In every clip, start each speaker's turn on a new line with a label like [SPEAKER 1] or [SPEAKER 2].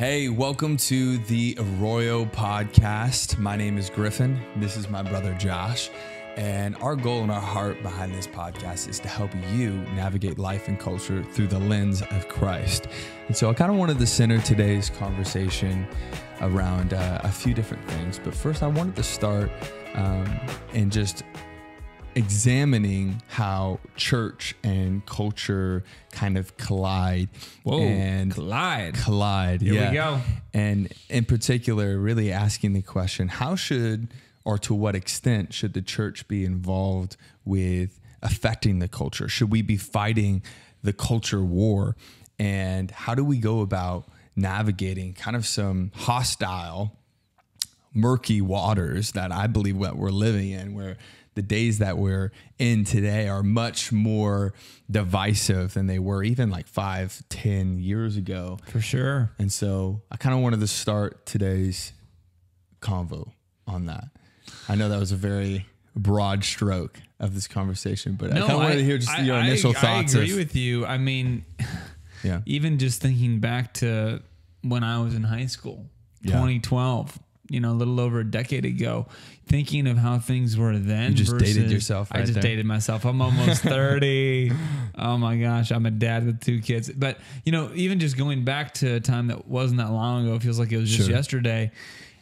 [SPEAKER 1] Hey, welcome to the Arroyo podcast. My name is Griffin. This is my brother Josh. And our goal and our heart behind this podcast is to help you navigate life and culture through the lens of Christ. And so I kind of wanted to center today's conversation around uh, a few different things. But first, I wanted to start um, and just examining how church and culture kind of collide.
[SPEAKER 2] Whoa,
[SPEAKER 1] and
[SPEAKER 2] collide.
[SPEAKER 1] collide.
[SPEAKER 2] Here we go.
[SPEAKER 1] And in particular, really asking the question how should or to what extent should the church be involved with affecting the culture? Should we be fighting the culture war? And how do we go about navigating kind of some hostile, murky waters that I believe that we're living in, where the days that we're in today are much more divisive than they were even like five, ten years ago.
[SPEAKER 2] For sure.
[SPEAKER 1] And so I kind of wanted to start today's convo on that. I know that was a very broad stroke of this conversation, but I kind of wanted to hear just
[SPEAKER 2] I-
[SPEAKER 1] your initial
[SPEAKER 2] I,
[SPEAKER 1] thoughts.
[SPEAKER 2] I agree
[SPEAKER 1] of,
[SPEAKER 2] with you. I mean,
[SPEAKER 1] yeah,
[SPEAKER 2] even just thinking back to when I was in high school,
[SPEAKER 1] Yeah.
[SPEAKER 2] 2012, you know, a little over a decade ago, thinking of how things were then.
[SPEAKER 1] You just dated yourself
[SPEAKER 2] I just
[SPEAKER 1] there.
[SPEAKER 2] dated myself. I'm almost 30. oh my gosh, I'm a dad with two kids. But, you know, even just going back to a time that wasn't that long ago, it feels like it was just
[SPEAKER 1] Sure.
[SPEAKER 2] yesterday.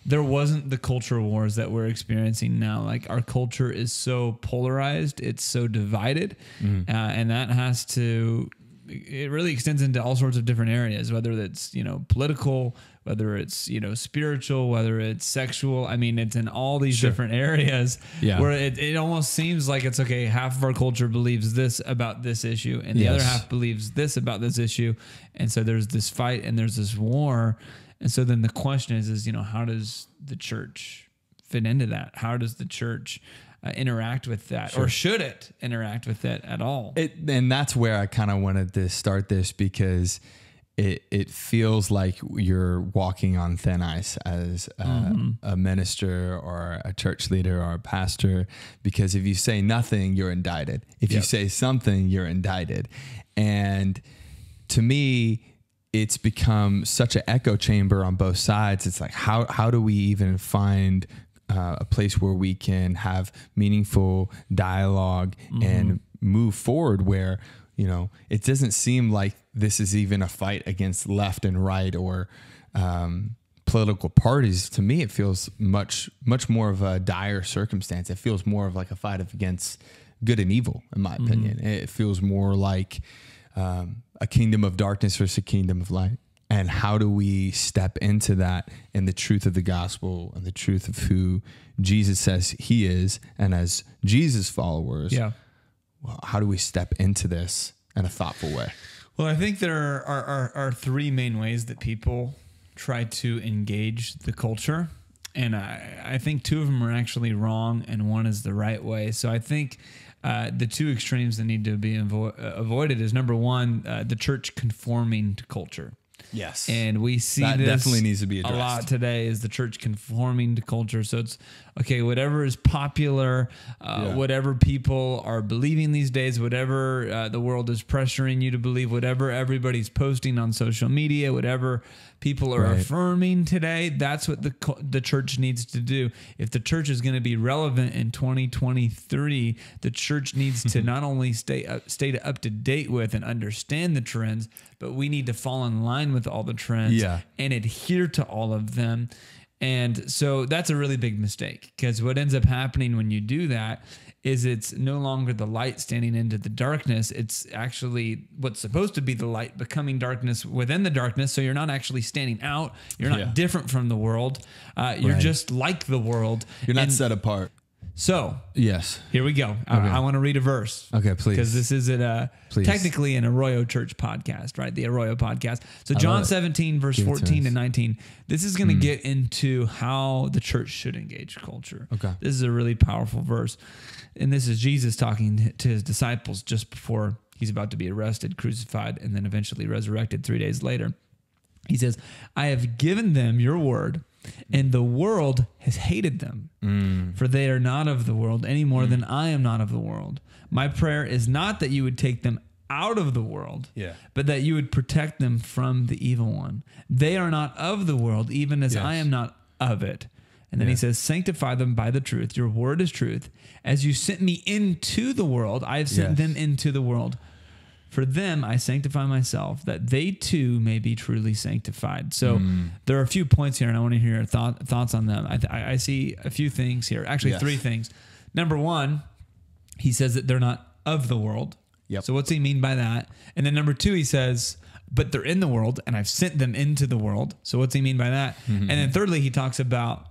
[SPEAKER 2] There wasn't the culture wars that we're experiencing now. Like our culture is so polarized, it's so divided,
[SPEAKER 1] Mm-hmm.
[SPEAKER 2] uh, and that has to. It really extends into all sorts of different areas, whether it's you know political, whether it's you know spiritual, whether it's sexual. I mean, it's in all these
[SPEAKER 1] Sure.
[SPEAKER 2] different areas
[SPEAKER 1] Yeah.
[SPEAKER 2] where it, it almost seems like it's okay. Half of our culture believes this about this issue, and the other half believes this about this issue, and so there's this fight and there's this war, and so then the question is, is you know, how does the church fit into that? How does the church uh, interact with that, or should it interact with it at all?
[SPEAKER 1] it, and that's where I kind of wanted to start this because it it feels like you're walking on thin ice as a,
[SPEAKER 2] Mm-hmm.
[SPEAKER 1] a minister or a church leader or a pastor because if you say nothing, you're indicted. If you say something, you're indicted, and to me. It's become such an echo chamber on both sides. It's like how how do we even find uh, a place where we can have meaningful dialog and move forward where you know it doesn't seem like this is even a fight against left and right or um, political parties. To me it feels much much more of a dire circumstance. It feels more of like a fight against good and evil in my opinion. It feels more like um, a kingdom of darkness versus a kingdom of light. And how do we step into that in the truth of the gospel and the truth of who Jesus says he is and as Jesus followers
[SPEAKER 2] yeah.
[SPEAKER 1] Well, how do we step into this in a thoughtful way
[SPEAKER 2] Well, I think there are, are, are, are three main ways that people try to engage the culture. And I, I think two of them are actually wrong and one is the right way. So I think uh, the two extremes that need to be avo- uh, avoided is number one, uh, the church conforming to culture.
[SPEAKER 1] Yes
[SPEAKER 2] And we see
[SPEAKER 1] That
[SPEAKER 2] this
[SPEAKER 1] definitely needs to be addressed.
[SPEAKER 2] a lot today is the church conforming to culture. So it's okay, whatever is popular, uh,
[SPEAKER 1] Yeah.
[SPEAKER 2] whatever people are believing these days, whatever uh, the world is pressuring you to believe, whatever everybody's posting on social media, whatever people are
[SPEAKER 1] Right.
[SPEAKER 2] affirming today, that's what the the church needs to do. If the church is going to be relevant in 2023, the church needs to not only stay up, stay up to date with and understand the trends, but we need to fall in line with all the trends
[SPEAKER 1] Yeah.
[SPEAKER 2] and adhere to all of them. And so that's a really big mistake because what ends up happening when you do that is it's no longer the light standing into the darkness. It's actually what's supposed to be the light becoming darkness within the darkness. So you're not actually standing out. You're not
[SPEAKER 1] Yeah.
[SPEAKER 2] different from the world. Uh, you're
[SPEAKER 1] Right.
[SPEAKER 2] just like the world.
[SPEAKER 1] you're not
[SPEAKER 2] And
[SPEAKER 1] set apart
[SPEAKER 2] So
[SPEAKER 1] yes
[SPEAKER 2] here we go. I, I want to read a verse.
[SPEAKER 1] Okay, please.
[SPEAKER 2] Because this is it, uh,
[SPEAKER 1] Please.
[SPEAKER 2] technically an Arroyo Church podcast, right? The Arroyo podcast. So John 17, verse
[SPEAKER 1] Give
[SPEAKER 2] 14 to. 19. This is going to get into how the church should engage culture.
[SPEAKER 1] Okay.
[SPEAKER 2] This is a really powerful verse. And this is Jesus talking to his disciples just before he's about to be arrested, crucified, and then eventually resurrected three days later. He says, I have given them your word, and the world has hated them, mm. for they are not of the world any more mm. than I am not of the world. My prayer is not that you would take them out of the world,
[SPEAKER 1] Yeah.
[SPEAKER 2] but that you would protect them from the evil one. They are not of the world, even as
[SPEAKER 1] Yes.
[SPEAKER 2] I am not of it. And then
[SPEAKER 1] Yeah.
[SPEAKER 2] he says, Sanctify them by the truth. Your word is truth. As you sent me into the world, I have sent
[SPEAKER 1] Yes.
[SPEAKER 2] them into the world. For them I sanctify myself, that they too may be truly sanctified. So
[SPEAKER 1] Mm.
[SPEAKER 2] there are a few points here, and I want to hear your thought, thoughts on them. I, th- I see a few things here. Actually,
[SPEAKER 1] Yes.
[SPEAKER 2] three things. Number one, he says that they're not of the world.
[SPEAKER 1] Yep.
[SPEAKER 2] So what's he mean by that? And then number two, he says, but they're in the world, and I've sent them into the world. So what's he mean by that?
[SPEAKER 1] Mm-hmm.
[SPEAKER 2] And then thirdly, he talks about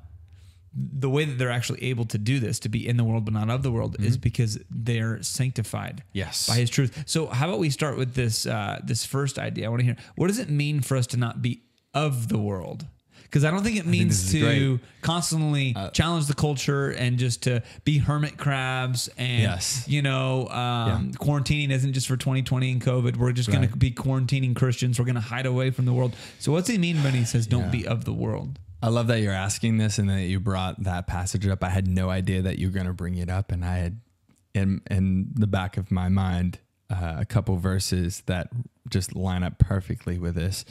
[SPEAKER 2] the way that they're actually able to do this, to be in the world but not of the world, is because they're sanctified
[SPEAKER 1] Mm-hmm. Yes.
[SPEAKER 2] by His truth. So how about we start with this uh, this first idea? I want to hear what does it mean for us to not be of the world? Because I don't think it means
[SPEAKER 1] Uh,
[SPEAKER 2] to constantly challenge the culture and just to be hermit crabs and
[SPEAKER 1] Yes.
[SPEAKER 2] you know um, quarantining isn't just for 2020 and COVID. We're just going
[SPEAKER 1] Right.
[SPEAKER 2] to be quarantining Christians. We're going to hide away from the world. So what's he mean when he says don't
[SPEAKER 1] Yeah.
[SPEAKER 2] be of the world?
[SPEAKER 1] I love that you're asking this and that you brought that passage up. I had no idea that you were going to bring it up, and I had in in the back of my mind uh, a couple verses that just line up perfectly with this.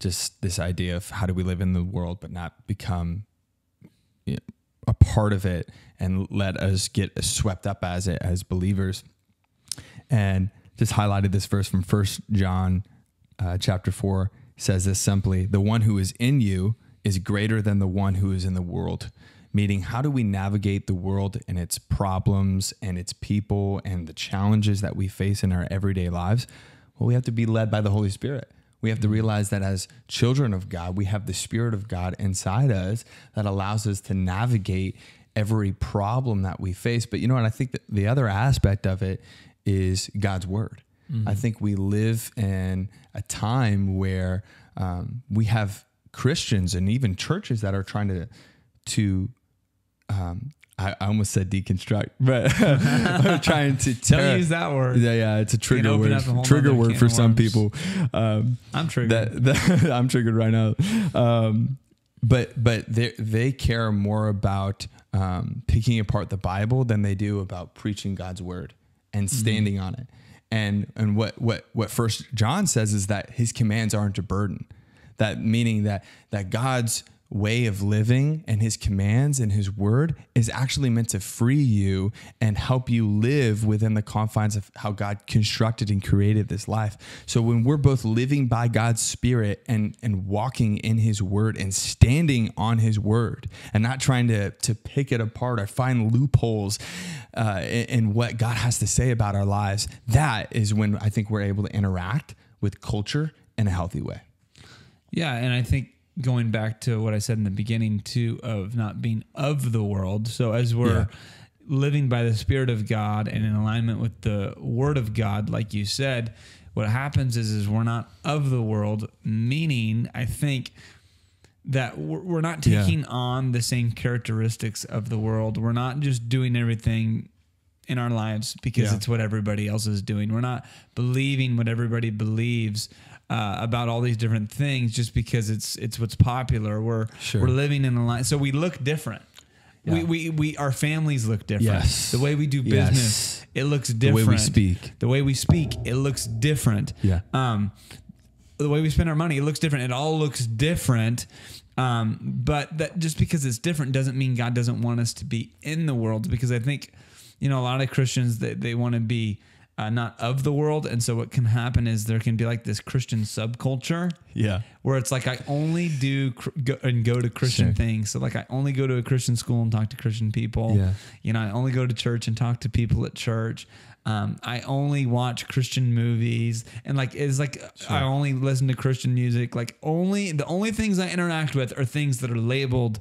[SPEAKER 1] Just this idea of how do we live in the world but not become you know, a part of it and let us get swept up as it as believers. And just highlighted this verse from First John uh, chapter four says this simply: "The one who is in you is greater than the one who is in the world." Meaning, how do we navigate the world and its problems and its people and the challenges that we face in our everyday lives? Well, we have to be led by the Holy Spirit. We have to realize that as children of God, we have the Spirit of God inside us that allows us to navigate every problem that we face. But you know what? I think that the other aspect of it is God's Word. I think we live in a time where um, we have Christians and even churches that are trying to to um, I, I almost said deconstruct, but are trying to
[SPEAKER 2] Don't use that word.
[SPEAKER 1] yeah, yeah, it's a trigger word.
[SPEAKER 2] up a whole
[SPEAKER 1] Trigger word for some people. Um,
[SPEAKER 2] I'm triggered.
[SPEAKER 1] that, that I'm triggered right now. Um, but but they they care more about um, picking apart the Bible than they do about preaching God's word and standing on it. And and what what what First John says is that His commands aren't a burden. That meaning that that God's way of living and his commands and his word is actually meant to free you and help you live within the confines of how God constructed and created this life. So when we're both living by God's spirit and and walking in his word and standing on his word and not trying to to pick it apart or find loopholes uh, in, in what God has to say about our lives, that is when I think we're able to interact with culture in a healthy way.
[SPEAKER 2] Yeah, and I think going back to what I said in the beginning too of not being of the world. So as we're
[SPEAKER 1] Yeah.
[SPEAKER 2] living by the spirit of God and in alignment with the word of God like you said, what happens is is we're not of the world, meaning I think that we're not
[SPEAKER 1] Yeah.
[SPEAKER 2] taking on the same characteristics of the world. We're not just doing everything in our lives because
[SPEAKER 1] Yeah.
[SPEAKER 2] it's what everybody else is doing. We're not believing what everybody believes uh, about all these different things just because it's it's what's popular. We're
[SPEAKER 1] Sure.
[SPEAKER 2] we're living in a line, so we look different. We,
[SPEAKER 1] Yeah.
[SPEAKER 2] we we our families look different.
[SPEAKER 1] Yes.
[SPEAKER 2] The way we do
[SPEAKER 1] Yes.
[SPEAKER 2] business, it looks different.
[SPEAKER 1] The way we speak.
[SPEAKER 2] The way we speak, it looks different.
[SPEAKER 1] Yeah.
[SPEAKER 2] Um, the way we spend our money, it looks different. It all looks different. Um, but that just because it's different doesn't mean God doesn't want us to be in the world. Because I think, you know, a lot of Christians they, they want to be uh, not of the world, and so what can happen is there can be like this Christian subculture
[SPEAKER 1] Yeah.
[SPEAKER 2] where it's like I only do cr- go, and go to Christian
[SPEAKER 1] Sure.
[SPEAKER 2] things. So like I only go to a Christian school and talk to Christian people.
[SPEAKER 1] Yeah.
[SPEAKER 2] You know, I only go to church and talk to people at church. Um, I only watch Christian movies and like it's like I only listen to Christian music. Like only the only things I interact with are things that are labeled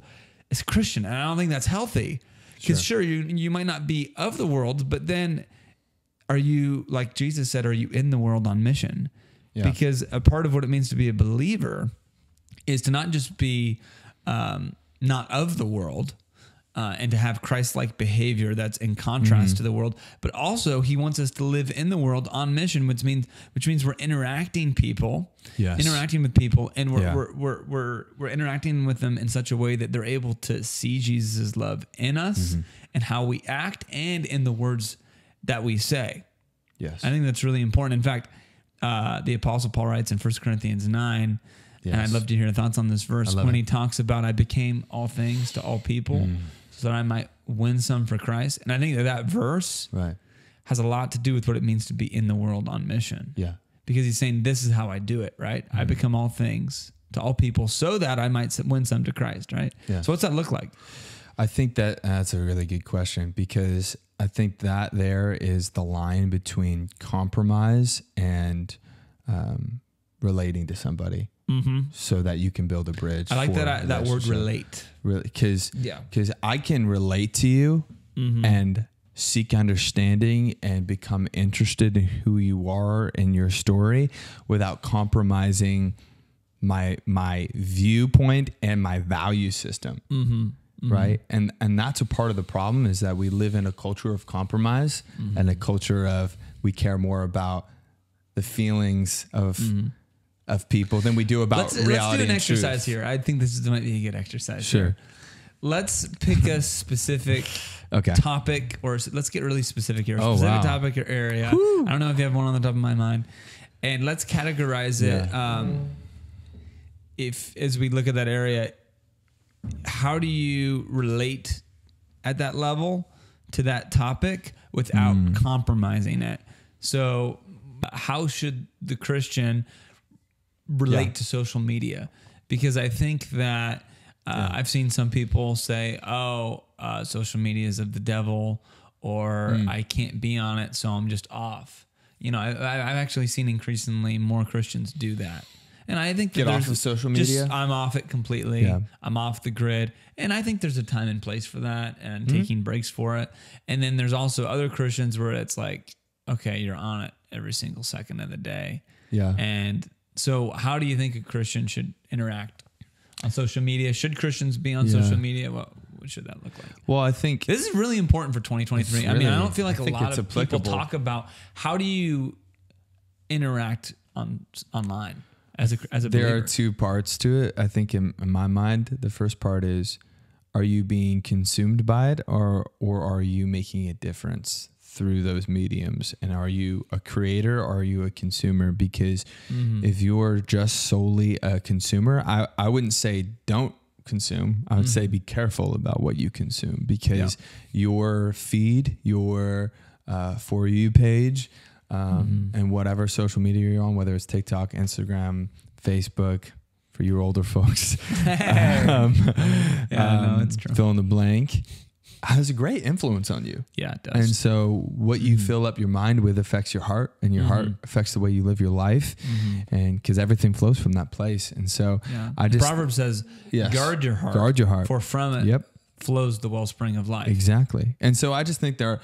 [SPEAKER 2] as Christian, and I don't think that's healthy. Because sure. you you might not be of the world, but then are you like Jesus said? Are you in the world on mission?
[SPEAKER 1] Yeah.
[SPEAKER 2] Because a part of what it means to be a believer is to not just be um, not of the world uh, and to have Christ-like behavior that's in contrast
[SPEAKER 1] Mm-hmm.
[SPEAKER 2] to the world, but also He wants us to live in the world on mission, which means which means we're interacting people,
[SPEAKER 1] Yes.
[SPEAKER 2] interacting with people, and we're,
[SPEAKER 1] Yeah.
[SPEAKER 2] we're we're we're we're interacting with them in such a way that they're able to see Jesus' love in us
[SPEAKER 1] Mm-hmm.
[SPEAKER 2] and how we act, and in the words that we say.
[SPEAKER 1] Yes.
[SPEAKER 2] I think that's really important. In fact, uh, the Apostle Paul writes in 1 Corinthians 9, and I'd love to hear your thoughts on this verse when
[SPEAKER 1] it.
[SPEAKER 2] he talks about, I became all things to all people
[SPEAKER 1] Mm.
[SPEAKER 2] so that I might win some for Christ. And I think that that verse
[SPEAKER 1] Right.
[SPEAKER 2] has a lot to do with what it means to be in the world on mission.
[SPEAKER 1] Yeah.
[SPEAKER 2] Because he's saying, This is how I do it, right?
[SPEAKER 1] Mm-hmm.
[SPEAKER 2] I become all things to all people so that I might win some to Christ, right?
[SPEAKER 1] Yeah.
[SPEAKER 2] So, what's that look like?
[SPEAKER 1] I think that that's a really good question because I think that there is the line between compromise and um, relating to somebody
[SPEAKER 2] Mm-hmm.
[SPEAKER 1] so that you can build a bridge.
[SPEAKER 2] I like that, I, that word relate.
[SPEAKER 1] Really, because
[SPEAKER 2] Yeah.
[SPEAKER 1] because I can relate to you
[SPEAKER 2] Mm-hmm.
[SPEAKER 1] and seek understanding and become interested in who you are and your story without compromising my my viewpoint and my value system
[SPEAKER 2] Mm-hmm.
[SPEAKER 1] Right and and that's a part of the problem is that we live in a culture of compromise
[SPEAKER 2] Mm-hmm.
[SPEAKER 1] and a culture of we care more about the feelings of of people than we do about
[SPEAKER 2] Mm-hmm. Let's,
[SPEAKER 1] reality
[SPEAKER 2] let's do an
[SPEAKER 1] and
[SPEAKER 2] exercise
[SPEAKER 1] truth.
[SPEAKER 2] here. I think this might be a good exercise.
[SPEAKER 1] Sure.
[SPEAKER 2] here. Let's pick a specific
[SPEAKER 1] Okay.
[SPEAKER 2] topic, or let's get really specific here.
[SPEAKER 1] Oh,
[SPEAKER 2] specific
[SPEAKER 1] wow.
[SPEAKER 2] topic or area. I don't know if you have one on the top of my mind, and let's categorize it.
[SPEAKER 1] Yeah.
[SPEAKER 2] Um, if as we look at that area, how do you relate at that level to that topic without
[SPEAKER 1] Mm.
[SPEAKER 2] compromising it? So, how should the Christian relate
[SPEAKER 1] Yeah.
[SPEAKER 2] to social media? Because I think that uh, I've seen some people say, "Oh, uh, social media is of the devil," or
[SPEAKER 1] Mm.
[SPEAKER 2] "I can't be on it, so I'm just off." You know, I- I've actually seen increasingly more Christians do that, and I think that
[SPEAKER 1] Get off of social
[SPEAKER 2] just-
[SPEAKER 1] media?
[SPEAKER 2] I'm off it completely.
[SPEAKER 1] Yeah.
[SPEAKER 2] I'm off the grid. And I think there's a time and place for that and
[SPEAKER 1] Mm-hmm.
[SPEAKER 2] taking breaks for it. And then there's also other Christians where it's like, okay, you're on it every single second of the day.
[SPEAKER 1] Yeah.
[SPEAKER 2] And so, how do you think a Christian should interact on social media? Should Christians be on
[SPEAKER 1] Yeah.
[SPEAKER 2] social media? What, what should that look like?
[SPEAKER 1] well, I think
[SPEAKER 2] This is really important for 2023.
[SPEAKER 1] It's
[SPEAKER 2] I mean, I don't feel like
[SPEAKER 1] I
[SPEAKER 2] a lot of people talk about how do you interact on online as a as a
[SPEAKER 1] there
[SPEAKER 2] believer.
[SPEAKER 1] are two parts to it. I think in, in my mind, the first part is are you being consumed by it or or are you making a difference through those mediums? And are you a creator or are you a consumer? Because
[SPEAKER 2] Mm-hmm.
[SPEAKER 1] if you're just solely a consumer, I, I wouldn't say don't consume. I would say
[SPEAKER 2] Mm-hmm.
[SPEAKER 1] be careful about what you consume because your feed, your uh, for you page, um,
[SPEAKER 2] Mm-hmm.
[SPEAKER 1] and whatever social media you're on, whether it's TikTok, Instagram, Facebook, for you older folks, um,
[SPEAKER 2] Yeah, no, it's true.
[SPEAKER 1] Fill in the blank has a great influence on you.
[SPEAKER 2] yeah, it does.
[SPEAKER 1] And so, what you
[SPEAKER 2] Mm-hmm.
[SPEAKER 1] fill up your mind with affects your heart, and your heart affects the way you live your life, and because everything flows from that place. And so,
[SPEAKER 2] Mm-hmm. Yeah.
[SPEAKER 1] I just
[SPEAKER 2] Proverbs says,
[SPEAKER 1] Yes.
[SPEAKER 2] guard your heart.
[SPEAKER 1] Guard your heart.
[SPEAKER 2] For from it
[SPEAKER 1] Yep.
[SPEAKER 2] flows the wellspring of life.
[SPEAKER 1] Exactly. And so I just think there,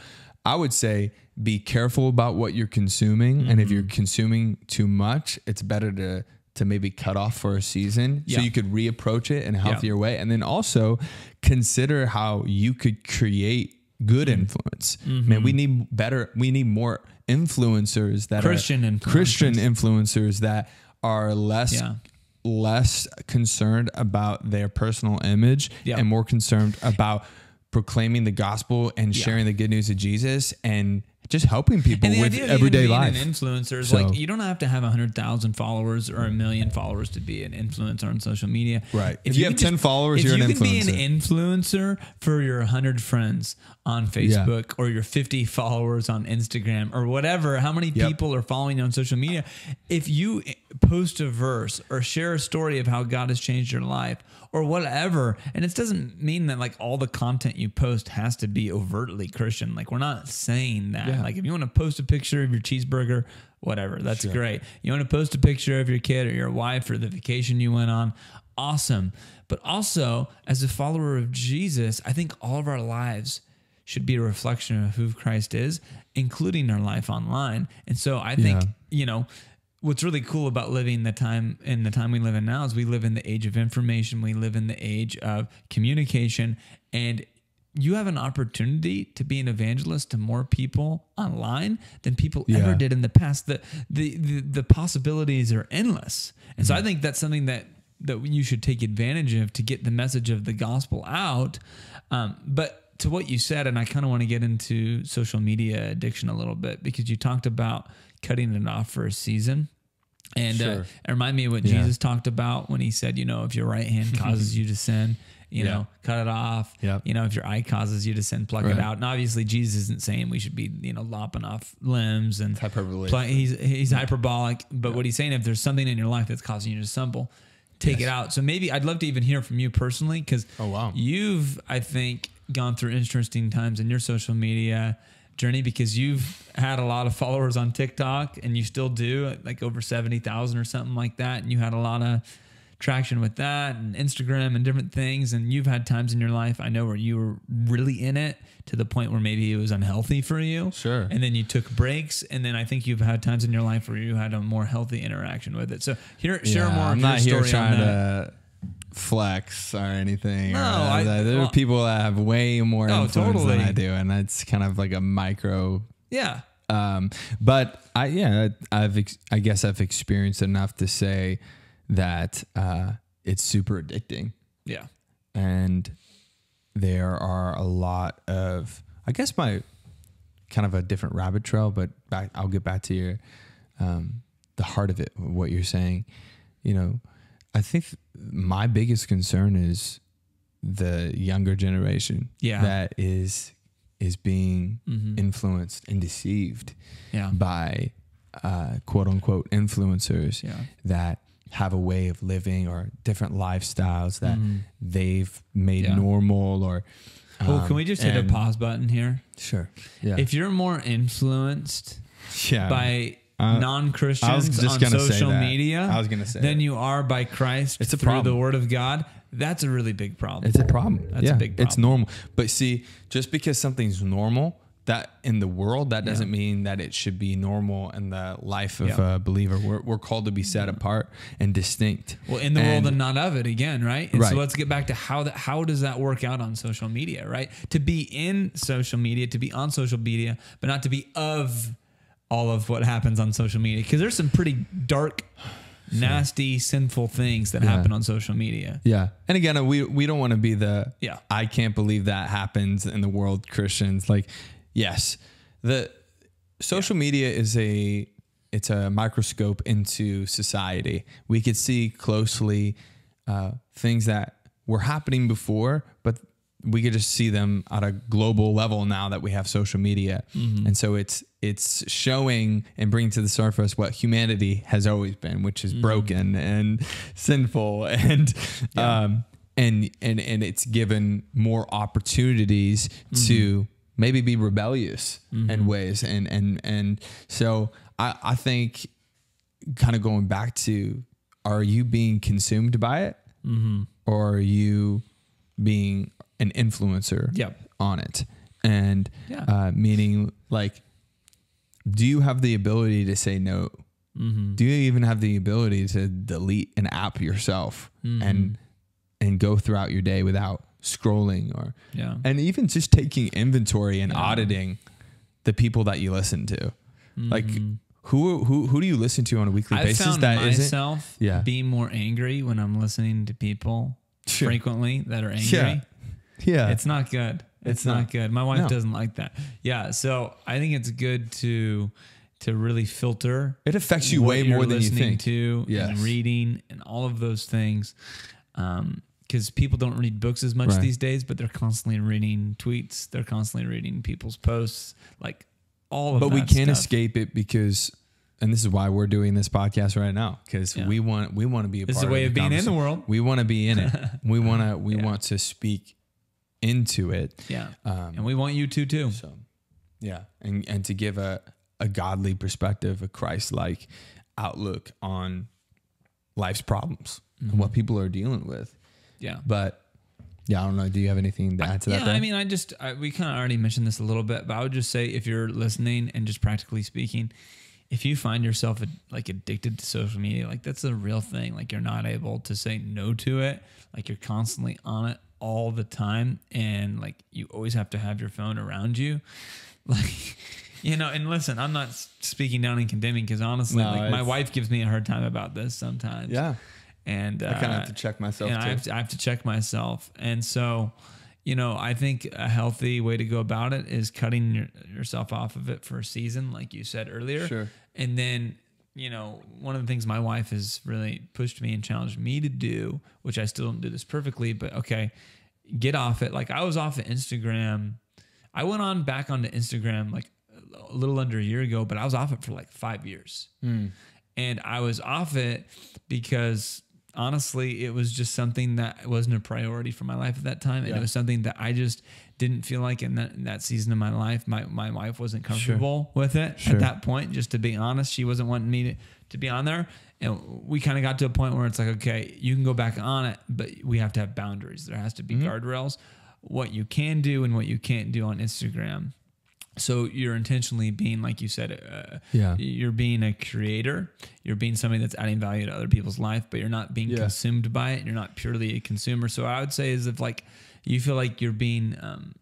[SPEAKER 1] I would say be careful about what you're consuming. And if you're
[SPEAKER 2] Mm-hmm.
[SPEAKER 1] consuming too much, it's better to, to maybe cut off for a season
[SPEAKER 2] Yeah.
[SPEAKER 1] so you could reapproach it in a healthier way. And then also consider how you could create good
[SPEAKER 2] Mm-hmm.
[SPEAKER 1] influence. Man, we need better, we need more influencers that
[SPEAKER 2] Christian
[SPEAKER 1] are
[SPEAKER 2] influencers.
[SPEAKER 1] Christian influencers that are less
[SPEAKER 2] Yeah.
[SPEAKER 1] less concerned about their personal image
[SPEAKER 2] Yeah.
[SPEAKER 1] and more concerned about proclaiming the gospel and
[SPEAKER 2] Yeah.
[SPEAKER 1] sharing the good news of Jesus and just helping people with everyday life.
[SPEAKER 2] an influencer is
[SPEAKER 1] So-
[SPEAKER 2] like you don't have to have hundred thousand followers or a million followers to be an influencer on social media.
[SPEAKER 1] Right. If you have
[SPEAKER 2] can
[SPEAKER 1] 10 followers,
[SPEAKER 2] if
[SPEAKER 1] you're
[SPEAKER 2] you
[SPEAKER 1] an
[SPEAKER 2] can be an influencer for your hundred friends on Facebook or your fifty followers on Instagram or whatever, how many
[SPEAKER 1] Yep.
[SPEAKER 2] people are following you on social media? If you post a verse or share a story of how God has changed your life or whatever, and it doesn't mean that like all the content you post has to be overtly Christian. Like we're not saying that.
[SPEAKER 1] Yeah.
[SPEAKER 2] Like if you want to post a picture of your cheeseburger, whatever, that's great. You want to post a picture of your kid or your wife or the vacation you went on, awesome. But also, as a follower of Jesus, I think all of our lives should be a reflection of who Christ is, including our life online. And so I think,
[SPEAKER 1] Yeah.
[SPEAKER 2] you know, what's really cool about living the time in the time we live in now is we live in the age of information, we live in the age of communication, and you have an opportunity to be an evangelist to more people online than people ever did in the past. The, the the the possibilities are endless, and so I think that's something that that you should take advantage of to get the message of the gospel out. Um, but to what you said, and I kind of want to get into social media addiction a little bit because you talked about cutting it off for a season. And uh, it reminded me of what
[SPEAKER 1] Yeah.
[SPEAKER 2] Jesus talked about when he said, you know, if your right hand causes you to sin, you
[SPEAKER 1] Yeah.
[SPEAKER 2] know, cut it off.
[SPEAKER 1] Yep.
[SPEAKER 2] You know, if your eye causes you to sin, pluck
[SPEAKER 1] Right.
[SPEAKER 2] it out. And obviously, Jesus isn't saying we should be, you know, lopping off limbs and
[SPEAKER 1] hyperbole.
[SPEAKER 2] Pl- he's he's hyperbolic, but what he's saying, if there's something in your life that's causing you to stumble, take it out. So maybe I'd love to even hear from you personally, because
[SPEAKER 1] Oh, wow.
[SPEAKER 2] you've I think gone through interesting times in your social media journey because you've had a lot of followers on TikTok and you still do like over seventy thousand or something like that, and you had a lot of traction with that and Instagram and different things and you've had times in your life I know where you were really in it to the point where maybe it was unhealthy for you
[SPEAKER 1] Sure.
[SPEAKER 2] and then you took breaks and then I think you've had times in your life where you had a more healthy interaction with it. So here share
[SPEAKER 1] Yeah,
[SPEAKER 2] more
[SPEAKER 1] I'm
[SPEAKER 2] of
[SPEAKER 1] not
[SPEAKER 2] your
[SPEAKER 1] here
[SPEAKER 2] story
[SPEAKER 1] trying to flex or anything.
[SPEAKER 2] No,
[SPEAKER 1] or,
[SPEAKER 2] I-
[SPEAKER 1] there
[SPEAKER 2] well-
[SPEAKER 1] are people that have way more
[SPEAKER 2] Oh,
[SPEAKER 1] influence
[SPEAKER 2] totally.
[SPEAKER 1] than I do, and that's kind of like a micro.
[SPEAKER 2] Yeah.
[SPEAKER 1] Um, but I yeah, I've ex- I guess I've experienced enough to say that uh, it's super addicting,
[SPEAKER 2] Yeah.
[SPEAKER 1] and there are a lot of I guess my kind of a different rabbit trail, but back I'll get back to your um, the heart of it, what you're saying. You know, I think my biggest concern is the younger generation
[SPEAKER 2] Yeah.
[SPEAKER 1] that is is being
[SPEAKER 2] Mhm.
[SPEAKER 1] influenced and deceived
[SPEAKER 2] Yeah.
[SPEAKER 1] by uh, quote unquote influencers
[SPEAKER 2] Yeah.
[SPEAKER 1] that have a way of living or different lifestyles that
[SPEAKER 2] Mhm.
[SPEAKER 1] they've made normal or
[SPEAKER 2] Well,
[SPEAKER 1] um,
[SPEAKER 2] can we just hit a pause button here?
[SPEAKER 1] Sure. Yeah.
[SPEAKER 2] If you're more influenced
[SPEAKER 1] yeah.
[SPEAKER 2] by
[SPEAKER 1] Uh,
[SPEAKER 2] non-Christians
[SPEAKER 1] I was
[SPEAKER 2] on social media
[SPEAKER 1] I was gonna say
[SPEAKER 2] than you are by Christ
[SPEAKER 1] It's a
[SPEAKER 2] through the word of God, that's a really big problem.
[SPEAKER 1] It's a problem.
[SPEAKER 2] That's a
[SPEAKER 1] yeah,
[SPEAKER 2] big
[SPEAKER 1] It's normal. But see, just because something's normal, that in the world, that doesn't
[SPEAKER 2] Yeah.
[SPEAKER 1] mean that it should be normal in the life of
[SPEAKER 2] Yeah.
[SPEAKER 1] a believer. We're, we're called to be set apart and distinct.
[SPEAKER 2] Well, in the world and not of it again, right? And
[SPEAKER 1] Right.
[SPEAKER 2] so let's get back to how that how does that work out on social media, right? To be in social media, to be on social media, but not to be of all of what happens on social media because there's some pretty dark, nasty, sinful things that
[SPEAKER 1] Yeah.
[SPEAKER 2] happen on social media.
[SPEAKER 1] Yeah. And again, we we don't want to be the
[SPEAKER 2] Yeah.
[SPEAKER 1] I can't believe that happens in the world Christians. Like, yes. The social media is a it's a microscope into society. We could see closely uh, things that were happening before, but we could just see them at a global level now that we have social media. And so it's it's showing and bringing to the surface what humanity has always been, which is broken and sinful and um and and and it's given more opportunities to maybe be rebellious in ways. And and and so I I think kind of going back to are you being consumed by it? Mm-hmm. or are you being an influencer
[SPEAKER 2] Yep.
[SPEAKER 1] on it? And
[SPEAKER 2] Yeah.
[SPEAKER 1] uh, meaning like do you have the ability to say no mm-hmm. do you even have the ability to delete an app yourself mm-hmm. and and go throughout your day without scrolling or
[SPEAKER 2] Yeah.
[SPEAKER 1] and even just taking inventory and auditing the people that you listen to like mm-hmm. who who who do you listen to on a weekly
[SPEAKER 2] I've
[SPEAKER 1] basis
[SPEAKER 2] found
[SPEAKER 1] that isn't Yeah.
[SPEAKER 2] being more angry when I'm listening to people
[SPEAKER 1] Sure.
[SPEAKER 2] frequently that are angry.
[SPEAKER 1] Yeah. yeah
[SPEAKER 2] It's not good. It's,
[SPEAKER 1] It's
[SPEAKER 2] not,
[SPEAKER 1] not.
[SPEAKER 2] good. My wife
[SPEAKER 1] No.
[SPEAKER 2] doesn't like that. Yeah, so I think it's good to to really filter.
[SPEAKER 1] it affects you way more than you think
[SPEAKER 2] to and reading and all of those things. Um, because people don't read books as much
[SPEAKER 1] Right.
[SPEAKER 2] these days, but they're constantly reading tweets. They're constantly reading people's posts, like all of.
[SPEAKER 1] but we can't
[SPEAKER 2] stuff.
[SPEAKER 1] escape it because and this is why we're doing this podcast right now because
[SPEAKER 2] Yeah.
[SPEAKER 1] we want we want to be a
[SPEAKER 2] This is
[SPEAKER 1] part
[SPEAKER 2] a way of being in the world.
[SPEAKER 1] we want to be in it we want to we
[SPEAKER 2] Yeah.
[SPEAKER 1] want to speak into it
[SPEAKER 2] Yeah,
[SPEAKER 1] um,
[SPEAKER 2] and we want you to too.
[SPEAKER 1] So, yeah, and and to give a a godly perspective, a Christ like outlook on life's problems and
[SPEAKER 2] Mm-hmm.
[SPEAKER 1] what people are dealing with.
[SPEAKER 2] Yeah.
[SPEAKER 1] But yeah, I don't know. Do you have anything to add to that?
[SPEAKER 2] yeah,
[SPEAKER 1] there?
[SPEAKER 2] I mean, I just I, we kind of already mentioned this a little bit, but I would just say if you're listening and just practically speaking, if you find yourself like addicted to social media, like that's a real thing. Like you're not able to say no to it. Like you're constantly on it all the time, and like you always have to have your phone around you. Like, you know, and listen, I'm not speaking down and condemning because honestly,
[SPEAKER 1] No,
[SPEAKER 2] like my wife gives me a hard time about this sometimes.
[SPEAKER 1] yeah,
[SPEAKER 2] and uh,
[SPEAKER 1] I kind of have to check myself.
[SPEAKER 2] I have, to, I have to check myself. And so, you know, I think a healthy way to go about it is cutting your, yourself off of it for a season, like you said earlier.
[SPEAKER 1] Sure.
[SPEAKER 2] And then, you know, one of the things my wife has really pushed me and challenged me to do, which I still don't do this perfectly, but okay, get off it. Like I was off of Instagram. I went on back onto Instagram like a little under a year ago, but I was off it for like five years. Hmm. And I was off it because honestly, it was just something that wasn't a priority for my life at that time. And
[SPEAKER 1] Yeah.
[SPEAKER 2] it was something that I just didn't feel like in that, in that season of my life, my, my wife wasn't comfortable with it
[SPEAKER 1] Sure.
[SPEAKER 2] at that point. Just to be honest, she wasn't wanting me to, to be on there. And we kind of got to a point where it's like, okay, you can go back on it, but we have to have boundaries. There has to be
[SPEAKER 1] Mm-hmm.
[SPEAKER 2] guardrails, what you can do and what you can't do on Instagram. So you're intentionally being, like you said, uh,
[SPEAKER 1] Yeah.
[SPEAKER 2] you're being a creator. You're being somebody that's adding value to other people's life, but you're not being
[SPEAKER 1] Yeah.
[SPEAKER 2] consumed by it. You're not purely a consumer. So I would say is if like you feel like you're being um,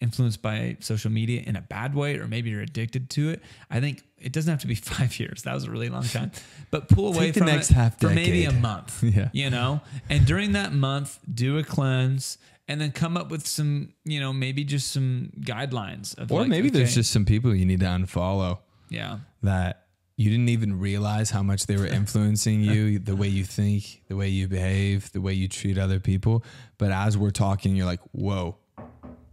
[SPEAKER 2] influenced by social media in a bad way, or maybe you're addicted to it. I think it doesn't have to be five years. That was a really long time, but pull away
[SPEAKER 1] Take the next half
[SPEAKER 2] for maybe a month.
[SPEAKER 1] Yeah.
[SPEAKER 2] you know, and during that month, do a cleanse. And then come up with some, you know, maybe just some guidelines of
[SPEAKER 1] Or
[SPEAKER 2] like,
[SPEAKER 1] maybe there's just some people you need to unfollow
[SPEAKER 2] yeah,
[SPEAKER 1] that you didn't even realize how much they were influencing you, the way you think, the way you behave, the way you treat other people. But as we're talking, you're like, whoa,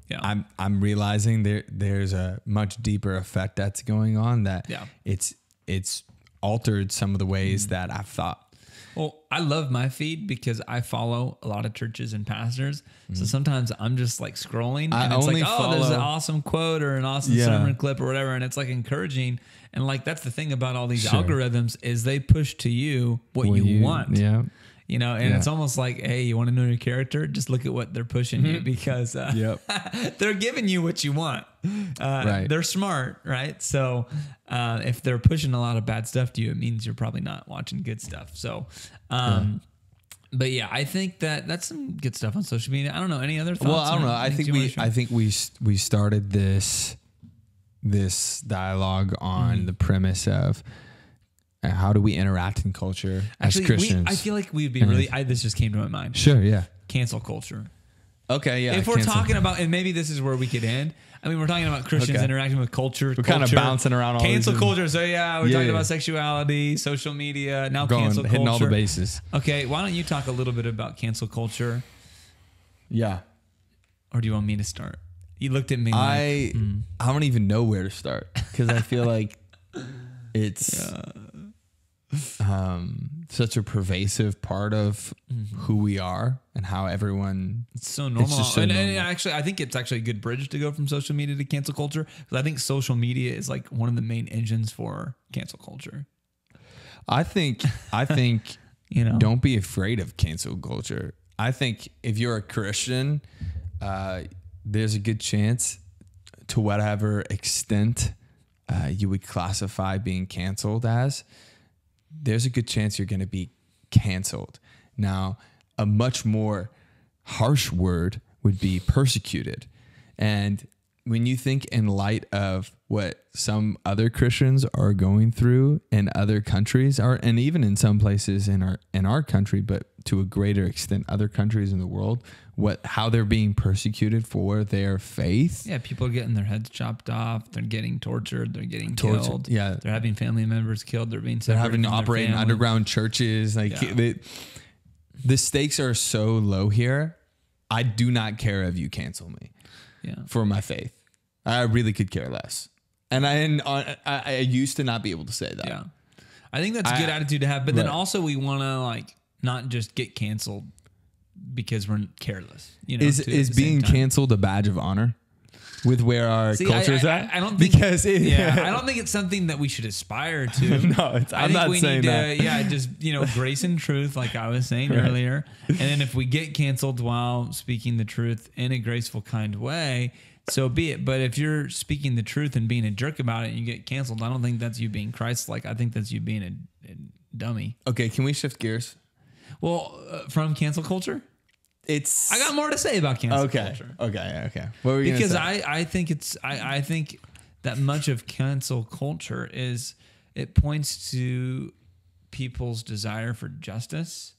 [SPEAKER 2] yeah.
[SPEAKER 1] I'm I'm realizing there there's a much deeper effect that's going on that
[SPEAKER 2] Yeah.
[SPEAKER 1] it's it's altered some of the ways
[SPEAKER 2] Mm.
[SPEAKER 1] that I've thought.
[SPEAKER 2] Well, I love my feed because I follow a lot of churches and pastors. So sometimes I'm just like scrolling
[SPEAKER 1] Mm-hmm. I
[SPEAKER 2] and it's like, oh, there's an awesome quote or an awesome
[SPEAKER 1] Yeah.
[SPEAKER 2] sermon clip or whatever. And it's like encouraging. And like, that's the thing about all these
[SPEAKER 1] Sure.
[SPEAKER 2] algorithms is they push to you what
[SPEAKER 1] Well,
[SPEAKER 2] you, want.
[SPEAKER 1] Yeah.
[SPEAKER 2] You know, and
[SPEAKER 1] Yeah.
[SPEAKER 2] it's almost like, hey, you want to know your character? Just look at what they're pushing you because uh,
[SPEAKER 1] Yep.
[SPEAKER 2] they're giving you what you want. Uh,
[SPEAKER 1] Right.
[SPEAKER 2] They're smart, right? So uh, if they're pushing a lot of bad stuff to you, it means you're probably not watching good stuff. So, um, but yeah, I think that that's some good stuff on social media. I don't know any other thoughts.
[SPEAKER 1] Well, I don't know. I think we? I think we we started this this dialogue on
[SPEAKER 2] Mm-hmm.
[SPEAKER 1] the premise of how do we interact in culture
[SPEAKER 2] Actually,
[SPEAKER 1] as
[SPEAKER 2] we-
[SPEAKER 1] Christians?
[SPEAKER 2] I feel like we'd be really. I, this just came to my mind.
[SPEAKER 1] sure, yeah.
[SPEAKER 2] Cancel culture.
[SPEAKER 1] Okay, yeah.
[SPEAKER 2] if we're talking about, and maybe this is where we could end. I mean, we're talking about Christians
[SPEAKER 1] Okay.
[SPEAKER 2] interacting with culture.
[SPEAKER 1] We're kinda bouncing around all
[SPEAKER 2] cancel culture. So yeah, we're
[SPEAKER 1] Yeah,
[SPEAKER 2] talking
[SPEAKER 1] yeah.
[SPEAKER 2] about sexuality, social media, now
[SPEAKER 1] going
[SPEAKER 2] cancel
[SPEAKER 1] hitting
[SPEAKER 2] culture.
[SPEAKER 1] all the bases.
[SPEAKER 2] Okay, why don't you talk a little bit about cancel culture,
[SPEAKER 1] Yeah.
[SPEAKER 2] or do you want me to start? You looked at me. like,
[SPEAKER 1] I hmm. I don't even know where to start because I feel like it's um, such a pervasive part of who we are and how everyone.
[SPEAKER 2] It's so normal.
[SPEAKER 1] just so
[SPEAKER 2] and, and actually, I think it's actually a good bridge to go from social media to cancel culture because I think social media is like one of the main engines for cancel culture.
[SPEAKER 1] I think I think
[SPEAKER 2] You know,
[SPEAKER 1] don't be afraid of cancel culture. I think if you're a Christian, uh, there's a good chance, to whatever extent uh, you would classify being canceled as, there's a good chance you're going to be canceled. Now, a much more harsh word would be persecuted. And when you think in light of what some other Christians are going through in other countries are and even in some places in our in our country but to a greater extent other countries in the world what how they're being persecuted for their faith
[SPEAKER 2] yeah, people are getting their heads chopped off. They're getting tortured. They're getting
[SPEAKER 1] Tortured,
[SPEAKER 2] killed.
[SPEAKER 1] yeah.
[SPEAKER 2] they're having family members killed. They're being
[SPEAKER 1] they're having to operate in underground churches like
[SPEAKER 2] Yeah.
[SPEAKER 1] they, the stakes are so low here I do not care if you cancel me
[SPEAKER 2] Yeah,
[SPEAKER 1] for my faith. I really could care less. And I, I, I used to not be able to say that.
[SPEAKER 2] yeah. I think that's a good
[SPEAKER 1] I-
[SPEAKER 2] attitude to have. But then also we want to like not just get canceled because we're careless. You know,
[SPEAKER 1] Is is being canceled a badge of honor with where our
[SPEAKER 2] See,
[SPEAKER 1] culture
[SPEAKER 2] I,
[SPEAKER 1] is at?
[SPEAKER 2] I don't think,
[SPEAKER 1] because it,
[SPEAKER 2] yeah, I don't think it's something that we should aspire to.
[SPEAKER 1] No, it's-
[SPEAKER 2] I
[SPEAKER 1] I'm
[SPEAKER 2] think
[SPEAKER 1] not
[SPEAKER 2] we
[SPEAKER 1] saying
[SPEAKER 2] need
[SPEAKER 1] that.
[SPEAKER 2] to, yeah, just you know, grace and truth, like I was saying
[SPEAKER 1] Right.
[SPEAKER 2] earlier. And then if we get canceled while speaking the truth in a graceful, kind way, so be it. But if you're speaking the truth and being a jerk about it, and you get canceled. I don't think that's you being Christ-like. I think that's you being a, a dummy.
[SPEAKER 1] okay, can we shift gears?
[SPEAKER 2] Well, uh, from cancel culture,
[SPEAKER 1] It's
[SPEAKER 2] I got more to say about cancel
[SPEAKER 1] okay,
[SPEAKER 2] culture.
[SPEAKER 1] okay, okay. What were you
[SPEAKER 2] because? I, I think it's I, I think that much of cancel culture is it points to people's desire for justice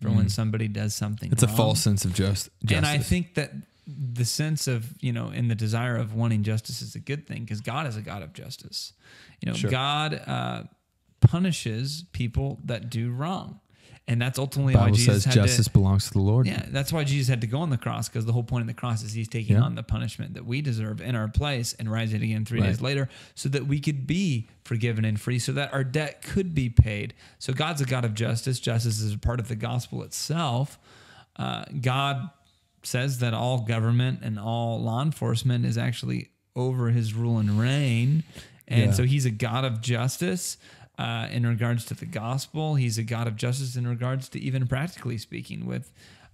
[SPEAKER 2] for when somebody does something
[SPEAKER 1] Mm. it's a false sense of just justice.
[SPEAKER 2] and I think that the sense of you know in the desire of wanting justice is a good thing because God is a God of justice. You know,
[SPEAKER 1] Sure.
[SPEAKER 2] God uh, punishes people that do wrong, and that's ultimately why Jesus
[SPEAKER 1] says justice
[SPEAKER 2] to.
[SPEAKER 1] belongs to the Lord.
[SPEAKER 2] Yeah, that's why Jesus had to go on the cross because the whole point of the cross is he's taking
[SPEAKER 1] Yeah.
[SPEAKER 2] on the punishment that we deserve in our place and rising again three
[SPEAKER 1] Right.
[SPEAKER 2] days later so that we could be forgiven and free so that our debt could be paid. So God's a God of justice. Justice is a part of the gospel itself. Uh, God says that all government and all law enforcement is actually over his rule and reign. And
[SPEAKER 1] Yeah.
[SPEAKER 2] so he's a God of justice uh, in regards to the gospel. He's a God of justice in regards to even practically speaking with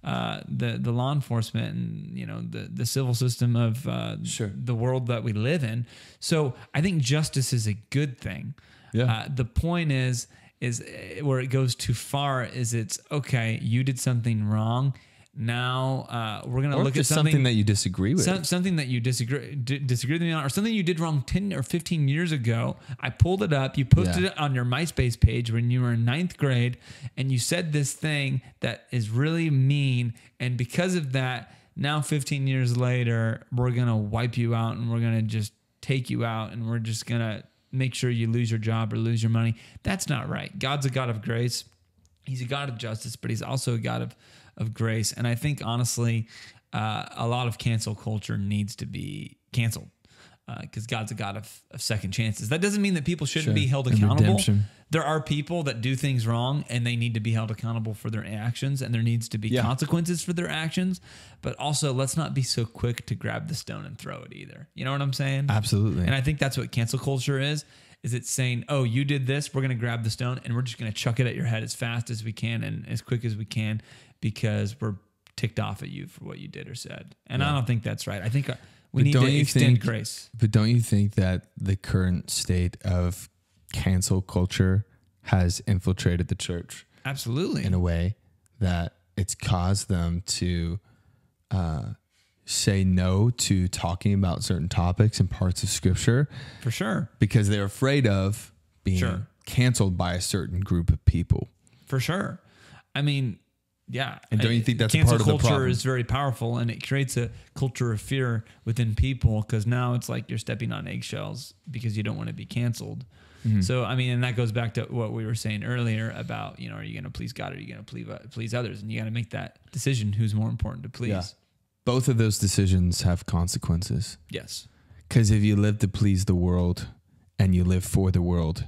[SPEAKER 2] uh, the the law enforcement and you know the the civil system of uh,
[SPEAKER 1] Sure.
[SPEAKER 2] the world that we live in. So I think justice is a good thing.
[SPEAKER 1] Yeah.
[SPEAKER 2] Uh, the point is is where it goes too far is it's okay. You did something wrong. Now uh, we're gonna
[SPEAKER 1] Or
[SPEAKER 2] look at something,
[SPEAKER 1] something that you disagree with.
[SPEAKER 2] some, something that you disagree d- disagree with me on, or something you did wrong ten or fifteen years ago. I pulled it up. You posted
[SPEAKER 1] Yeah.
[SPEAKER 2] it on your MySpace page when you were in ninth grade, and you said this thing that is really mean. And because of that, now fifteen years later, we're gonna wipe you out, and we're gonna just take you out, and we're just gonna make sure you lose your job or lose your money. That's not right. God's a God of grace he's a God of justice, but he's also a God of, of grace. And I think honestly, uh, a lot of cancel culture needs to be canceled because God's a God of, of second chances. That doesn't mean that people shouldn't
[SPEAKER 1] Sure.
[SPEAKER 2] be held accountable. There are people that do things wrong and they need to be held accountable for their actions, and there needs to be
[SPEAKER 1] Yeah.
[SPEAKER 2] consequences for their actions. But also, let's not be so quick to grab the stone and throw it either. You know what I'm saying?
[SPEAKER 1] Absolutely.
[SPEAKER 2] And I think that's what cancel culture is. Is it's saying, "Oh, you did this. We're going to grab the stone and we're just going to chuck it at your head as fast as we can and as quick as we can because we're ticked off at you for what you did or said." And I don't think that's right. I think uh, we
[SPEAKER 1] But
[SPEAKER 2] need to extend
[SPEAKER 1] think-
[SPEAKER 2] grace.
[SPEAKER 1] But don't you think that the current state of cancel culture has infiltrated the church
[SPEAKER 2] Absolutely.
[SPEAKER 1] in a way that it's caused them to uh, say no to talking about certain topics and parts of scripture
[SPEAKER 2] for sure.
[SPEAKER 1] because they're afraid of being
[SPEAKER 2] Sure.
[SPEAKER 1] canceled by a certain group of people?
[SPEAKER 2] For sure. I mean, yeah.
[SPEAKER 1] And don't you think that's
[SPEAKER 2] cancel
[SPEAKER 1] part of the
[SPEAKER 2] culture
[SPEAKER 1] problem?
[SPEAKER 2] is very powerful and it creates a culture of fear within people because now it's like you're stepping on eggshells because you don't want to be canceled.
[SPEAKER 1] Mm-hmm.
[SPEAKER 2] So I mean, and that goes back to what we were saying earlier about you know, are you going to please God or are you going to please please others, and you got to make that decision who's more important to please.
[SPEAKER 1] Yeah. Both of those decisions have consequences.
[SPEAKER 2] Yes.
[SPEAKER 1] Because if you live to please the world and you live for the world,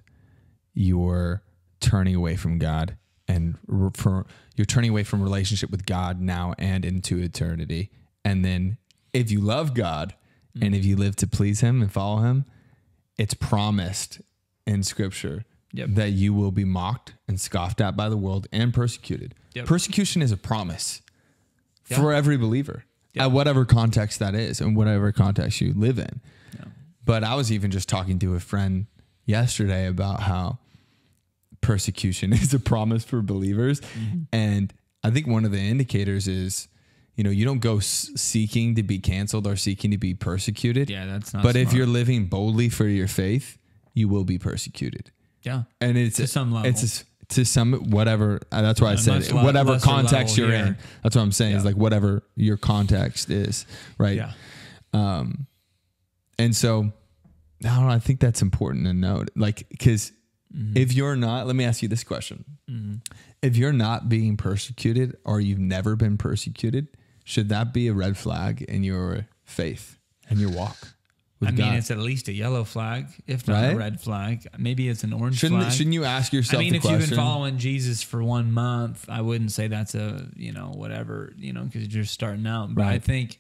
[SPEAKER 1] you're turning away from God and for, you're turning away from relationship with God now and into eternity. And then if you love God and if you live to please Him and follow Him, it's promised in Scripture
[SPEAKER 2] Yep.
[SPEAKER 1] that you will be mocked and scoffed at by the world and persecuted.
[SPEAKER 2] Yep.
[SPEAKER 1] Persecution is a promise
[SPEAKER 2] Yeah.
[SPEAKER 1] for every believer at whatever context that is and whatever context you live in. But I was even just talking to a friend yesterday about how persecution is a promise for believers.
[SPEAKER 2] Mm-hmm.
[SPEAKER 1] And I think one of the indicators is, you know, you don't go seeking to be canceled or seeking to be persecuted.
[SPEAKER 2] Yeah, that's not.
[SPEAKER 1] but if you're living boldly for your faith, you will be persecuted.
[SPEAKER 2] yeah,
[SPEAKER 1] And it's
[SPEAKER 2] To some level.
[SPEAKER 1] It's a- to some whatever. uh, That's why I said
[SPEAKER 2] le-
[SPEAKER 1] whatever context
[SPEAKER 2] level
[SPEAKER 1] you're in. That's what I'm saying. Is like whatever your context is, right?
[SPEAKER 2] yeah,
[SPEAKER 1] Um, and so I don't know. I think that's important to note. Like, because
[SPEAKER 2] Mm-hmm.
[SPEAKER 1] if you're not, let me ask you this question: If you're not being persecuted, or you've never been persecuted, should that be a red flag in your faith and your walk
[SPEAKER 2] I mean,
[SPEAKER 1] God?
[SPEAKER 2] it's at least a yellow flag, if not
[SPEAKER 1] Right?
[SPEAKER 2] a red flag. Maybe it's an orange
[SPEAKER 1] shouldn't
[SPEAKER 2] flag.
[SPEAKER 1] shouldn't you ask yourself?
[SPEAKER 2] I mean, if you've been following Jesus for one month, I wouldn't say that's a you know whatever you know because you're starting out. But I think,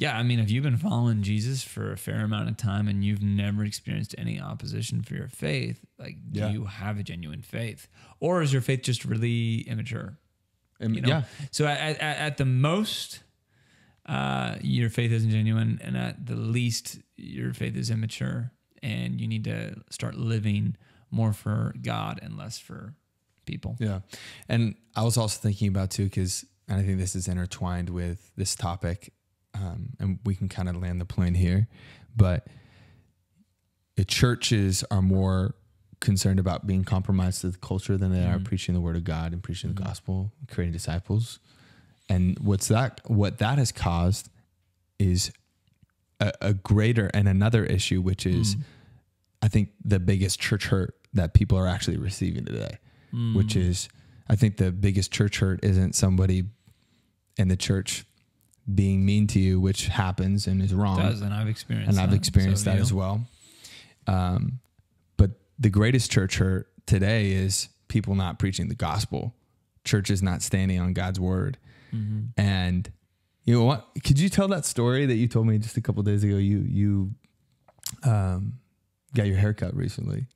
[SPEAKER 2] yeah, I mean, if you've been following Jesus for a fair amount of time and you've never experienced any opposition for your faith, like, do
[SPEAKER 1] Yeah.
[SPEAKER 2] you have a genuine faith, or is your faith just really immature?
[SPEAKER 1] Um,
[SPEAKER 2] You know?
[SPEAKER 1] yeah,
[SPEAKER 2] So at, at, at the most, uh, your faith isn't genuine, and at the least, your faith is immature, and you need to start living more for God and less for people.
[SPEAKER 1] Yeah. And I was also thinking about too, because, and I think this is intertwined with this topic, um, and we can kind of land the plane here, but the churches are more concerned about being compromised to the culture than they are
[SPEAKER 2] Mhm.
[SPEAKER 1] preaching the word of God and preaching the
[SPEAKER 2] Mhm.
[SPEAKER 1] gospel, creating disciples. And what's that? What that has caused is a, a greater and another issue, which is,
[SPEAKER 2] Mm.
[SPEAKER 1] I think, the biggest church hurt that people are actually receiving today,
[SPEAKER 2] Mm.
[SPEAKER 1] which is, I think the biggest church hurt isn't somebody in the church being mean to you, which happens and is wrong.
[SPEAKER 2] does, and I've experienced
[SPEAKER 1] and I've
[SPEAKER 2] that.
[SPEAKER 1] experienced
[SPEAKER 2] So
[SPEAKER 1] that as well. Um, but the greatest church hurt today is people not preaching the gospel, churches not standing on God's word,
[SPEAKER 2] Mm-hmm.
[SPEAKER 1] and you know what? Could you tell that story that you told me just a couple days ago? You you um, got your haircut recently,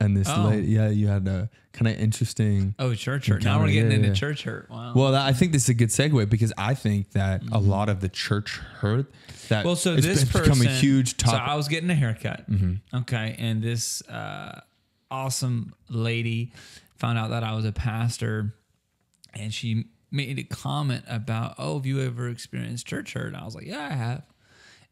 [SPEAKER 1] and this
[SPEAKER 2] Oh.
[SPEAKER 1] lady, yeah, you had a kind of interesting.
[SPEAKER 2] Oh, church hurt. Now we're getting
[SPEAKER 1] yeah,
[SPEAKER 2] into
[SPEAKER 1] yeah.
[SPEAKER 2] church hurt. Wow.
[SPEAKER 1] Well, that, I think this is a good segue because I think that a lot of the church hurt that
[SPEAKER 2] Mm-hmm. Well, so this
[SPEAKER 1] been- become a
[SPEAKER 2] person-
[SPEAKER 1] huge
[SPEAKER 2] So
[SPEAKER 1] topic.
[SPEAKER 2] I was getting a haircut.
[SPEAKER 1] Mm-hmm.
[SPEAKER 2] Okay, and this uh, awesome lady found out that I was a pastor, and she made a comment about, "Oh, have you ever experienced church hurt?" And I was like, "Yeah, I have."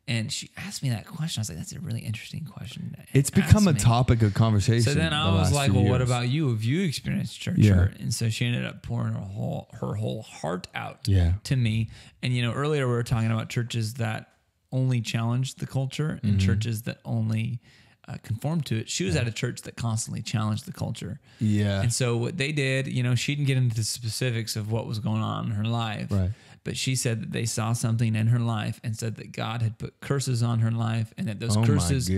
[SPEAKER 2] And she asked me that question. I was like, "That's a really interesting question."
[SPEAKER 1] It's become a
[SPEAKER 2] me."
[SPEAKER 1] topic of conversation.
[SPEAKER 2] So then
[SPEAKER 1] the
[SPEAKER 2] I was like, "Well, what about you? Have you experienced church
[SPEAKER 1] Yeah.
[SPEAKER 2] hurt?" And so she ended up pouring her whole her whole heart out
[SPEAKER 1] Yeah.
[SPEAKER 2] to me. And you know, earlier we were talking about churches that only challenged the culture and
[SPEAKER 1] Mm-hmm.
[SPEAKER 2] churches that only uh, conformed to it. She was at a church that constantly challenged the culture.
[SPEAKER 1] Yeah.
[SPEAKER 2] And so what they did, you know, she didn't get into the specifics of what was going on in her life.
[SPEAKER 1] Right.
[SPEAKER 2] But she said that they saw something in her life and said that God had put curses on her life and that those
[SPEAKER 1] Oh
[SPEAKER 2] curses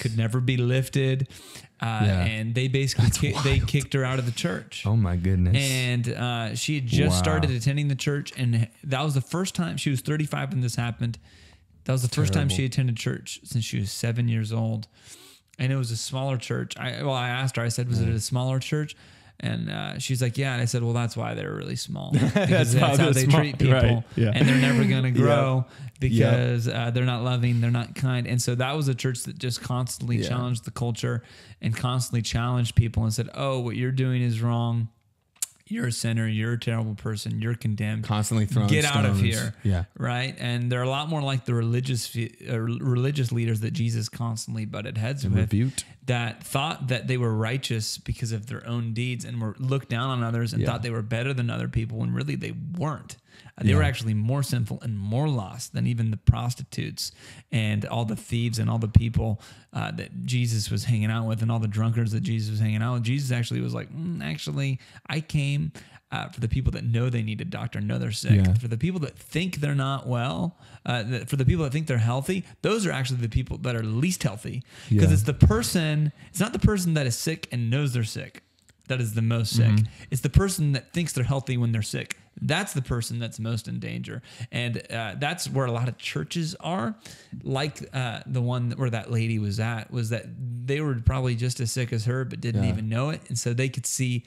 [SPEAKER 2] could never be lifted. Uh,
[SPEAKER 1] Yeah.
[SPEAKER 2] And they basically ki- they kicked her out of the church.
[SPEAKER 1] oh my goodness.
[SPEAKER 2] And uh, she had just
[SPEAKER 1] Wow.
[SPEAKER 2] started attending the church, and that was the first time she was 35 when this happened. That was the first time she attended church since she was seven years old, and it was a smaller church. I well, I asked her. I said, "Was it a smaller church?" And uh, she's like, "Yeah." And I said, "Well, that's why they're really small because that's,
[SPEAKER 1] why
[SPEAKER 2] how they
[SPEAKER 1] small.
[SPEAKER 2] treat people,
[SPEAKER 1] Right. Yeah.
[SPEAKER 2] and they're never going to grow
[SPEAKER 1] Yep.
[SPEAKER 2] because uh, they're not loving, they're not kind." And so that was a church that just constantly
[SPEAKER 1] Yeah.
[SPEAKER 2] challenged the culture and constantly challenged people and said, "Oh, what you're doing is wrong." You're a sinner. You're a terrible person. You're condemned.
[SPEAKER 1] Constantly throwing
[SPEAKER 2] Get out of here.
[SPEAKER 1] Yeah.
[SPEAKER 2] Right. And they're a lot more like the religious uh, religious leaders that Jesus constantly butted heads with
[SPEAKER 1] rebuked.
[SPEAKER 2] that thought that they were righteous because of their own deeds and were looked down on others and
[SPEAKER 1] Yeah.
[SPEAKER 2] thought they were better than other people when really they weren't. Uh, They were actually more sinful and more lost than even the prostitutes and all the thieves and all the people uh, that Jesus was hanging out with and all the drunkards that Jesus was hanging out with. Jesus actually was like, "Mm, actually, I came uh, for the people that know they need a doctor, know they're sick.
[SPEAKER 1] Yeah.
[SPEAKER 2] For the people that think they're not well, uh, that, for the people that think they're healthy, those are actually the people that are least healthy because
[SPEAKER 1] Yeah.
[SPEAKER 2] it's the person, it's not the person that is sick and knows they're sick that is the most sick.
[SPEAKER 1] Mm-hmm.
[SPEAKER 2] It's the person that thinks they're healthy when they're sick. That's the person that's most in danger. And uh, that's where a lot of churches are, like uh, the one where that lady was at, was that they were probably just as sick as her, but didn't
[SPEAKER 1] Yeah.
[SPEAKER 2] even know it. And so they could see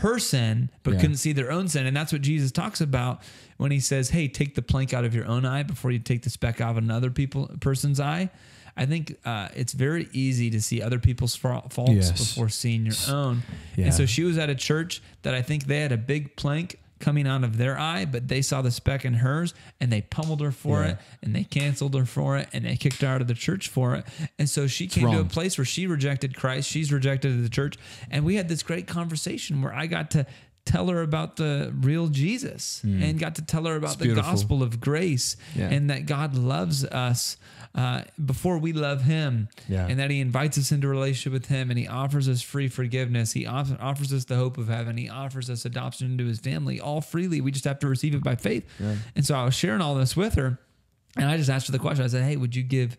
[SPEAKER 2] her sin, but
[SPEAKER 1] Yeah.
[SPEAKER 2] couldn't see their own sin. And that's what Jesus talks about when he says, Hey, take the plank out of your own eye before you take the speck out of another people person's eye. I think uh, it's very easy to see other people's faults
[SPEAKER 1] Yes.
[SPEAKER 2] before seeing your own.
[SPEAKER 1] Yeah.
[SPEAKER 2] And so she was at a church that I think they had a big plank coming out of their eye, but they saw the speck in hers and they pummeled her for
[SPEAKER 1] Yeah.
[SPEAKER 2] it and they canceled her for it and they kicked her out of the church for it. And so she came to a place where she rejected Christ, she's rejected the church. And we had this great conversation where I got to tell her about the real Jesus and got to tell her about the gospel of grace
[SPEAKER 1] Yeah.
[SPEAKER 2] and that God loves us uh, before we love him
[SPEAKER 1] Yeah.
[SPEAKER 2] and that he invites us into a relationship with him and he offers us free forgiveness. He off- offers us the hope of heaven. He offers us adoption into his family all freely. We just have to receive it by faith. And so I was sharing all this with her and I just asked her the question. I said, Hey, would you give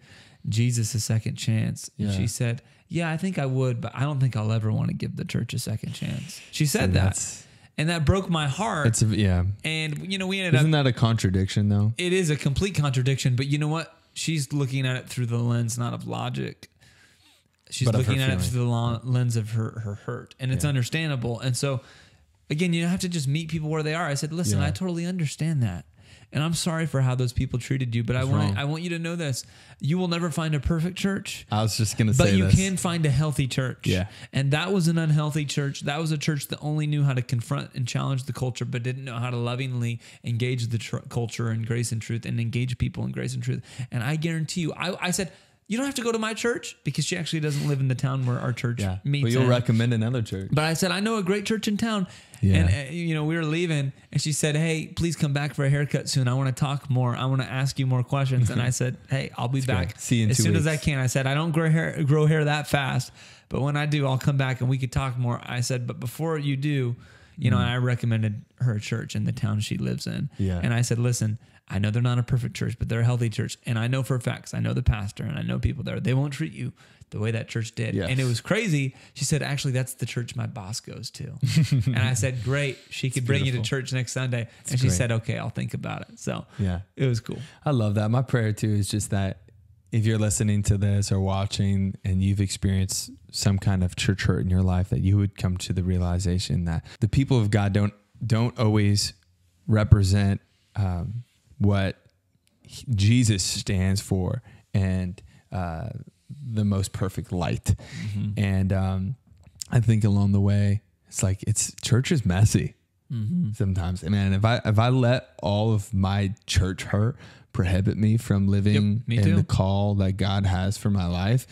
[SPEAKER 2] Jesus a second chance? And she said, Yeah, I think I would, but I don't think I'll ever want to give the church a second chance. She said that. And that broke my heart.
[SPEAKER 1] It's a, yeah.
[SPEAKER 2] and, you know, we ended up
[SPEAKER 1] Isn't that a contradiction though?
[SPEAKER 2] it is a complete contradiction, but you know what? She's looking at it through the lens not of logic. She's
[SPEAKER 1] But
[SPEAKER 2] looking at it through the lens of her her hurt, and it's understandable. And so, again, you have to just meet people where they are. I said, "Listen,
[SPEAKER 1] Yeah.
[SPEAKER 2] I totally understand that, and I'm sorry for how those people treated you, but I want. I want you to know this: you will never find a perfect church."
[SPEAKER 1] I was just gonna say But
[SPEAKER 2] you
[SPEAKER 1] this.
[SPEAKER 2] can find a healthy church.
[SPEAKER 1] Yeah.
[SPEAKER 2] And that was an unhealthy church. That was a church that only knew how to confront and challenge the culture, but didn't know how to lovingly engage the tr- culture in grace and truth and engage people in grace and truth. And I guarantee you, I, I said, you don't have to go to my church because she actually doesn't live in the town where our church
[SPEAKER 1] Yeah.
[SPEAKER 2] meets.
[SPEAKER 1] But you'll recommend another church.
[SPEAKER 2] But I said, I know a great church in town.
[SPEAKER 1] Yeah.
[SPEAKER 2] And, uh, you know, we were leaving and she said, Hey, please come back for a haircut soon. I want to talk more. I want to ask you more questions. And I said, Hey, I'll be back
[SPEAKER 1] great. See you
[SPEAKER 2] as soon as I can. I said, I don't grow hair, grow hair that fast, but when I do, I'll come back and we could talk more. I said, But before you do, you know, and I recommended her church in the town she lives in.
[SPEAKER 1] Mm. Yeah.
[SPEAKER 2] And I said, Listen, I know they're not a perfect church, but they're a healthy church. And I know for a fact, 'cause I know the pastor and I know people there. They won't treat you the way that church did.
[SPEAKER 1] Yes.
[SPEAKER 2] And it was crazy. She said, actually, that's the church my boss goes to. and I said, great. She could bring you to church next Sunday. and she
[SPEAKER 1] great.
[SPEAKER 2] said, okay, I'll think about it. So
[SPEAKER 1] Yeah.
[SPEAKER 2] it was cool.
[SPEAKER 1] I love that. My prayer too is just that if you're listening to this or watching and you've experienced some kind of church hurt in your life, that you would come to the realization that the people of God don't don't always represent um, what Jesus stands for and uh, the most perfect light. And um, I think along the way, it's like it's church is messy sometimes. Man, if I if I let all of my church hurt prohibit me from living
[SPEAKER 2] me
[SPEAKER 1] in
[SPEAKER 2] too.
[SPEAKER 1] the call that God has for my life,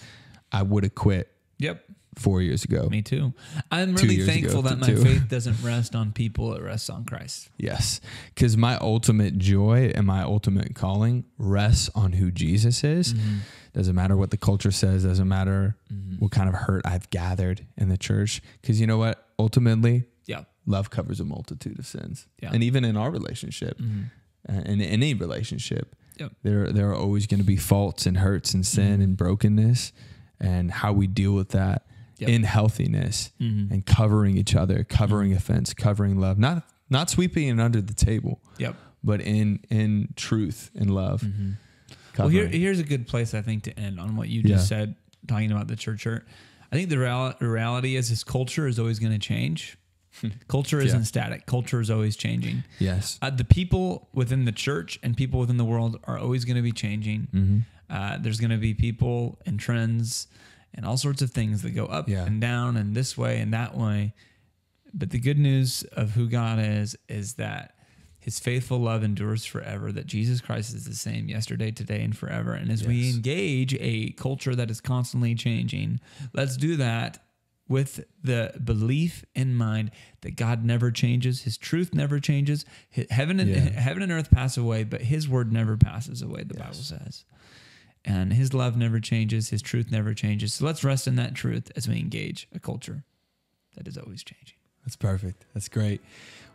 [SPEAKER 1] I would have quit
[SPEAKER 2] Yep.
[SPEAKER 1] Four years ago.
[SPEAKER 2] Me too. I'm really thankful that my
[SPEAKER 1] too.
[SPEAKER 2] faith doesn't rest on people. It rests on Christ.
[SPEAKER 1] Yes, because my ultimate joy and my ultimate calling rests on who Jesus is.
[SPEAKER 2] Mm-hmm.
[SPEAKER 1] Doesn't matter what the culture says. Doesn't matter what kind of hurt I've gathered in the church. Because you know what? Ultimately,
[SPEAKER 2] Yeah.
[SPEAKER 1] love covers a multitude of sins.
[SPEAKER 2] Yeah.
[SPEAKER 1] And even in our relationship, uh, in any relationship,
[SPEAKER 2] Yep.
[SPEAKER 1] there there are always going to be faults and hurts and sin and brokenness, and how we deal with that
[SPEAKER 2] Yep.
[SPEAKER 1] in healthiness and covering each other, covering offense, covering love, not not sweeping it under the table,
[SPEAKER 2] Yep.
[SPEAKER 1] but in in truth and love.
[SPEAKER 2] Well, here, here's a good place I think to end on what you
[SPEAKER 1] Yeah.
[SPEAKER 2] just said, talking about the church hurt. I think the real, reality is this culture is always going to change. culture isn't static. Culture is always changing.
[SPEAKER 1] yes,
[SPEAKER 2] Uh, the people within the church and people within the world are always going to be changing.
[SPEAKER 1] Mm-hmm.
[SPEAKER 2] Uh, there's going to be people and trends and all sorts of things that go up
[SPEAKER 1] Yeah.
[SPEAKER 2] and down and this way and that way. But the good news of who God is is that his faithful love endures forever, that Jesus Christ is the same yesterday, today, and forever. And as we engage a culture that is constantly changing, let's do that with the belief in mind that God never changes, His truth never changes. Heaven and
[SPEAKER 1] Yeah.
[SPEAKER 2] heaven and earth pass away, but His word never passes away. The Bible says, and His love never changes, His truth never changes. So let's rest in that truth as we engage a culture that is always changing.
[SPEAKER 1] That's perfect. That's great.